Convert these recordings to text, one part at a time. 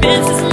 fences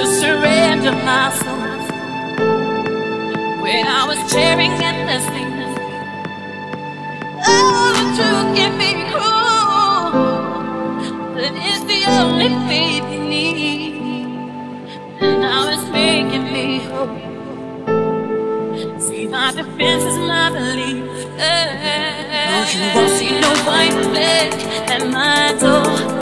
to surrender my soul. When I was tearing at this thing, oh, the truth can be cruel, but it's the only faith you need. And now it's making me whole. See, my defense is my belief. Don't you want see no white flag at my door?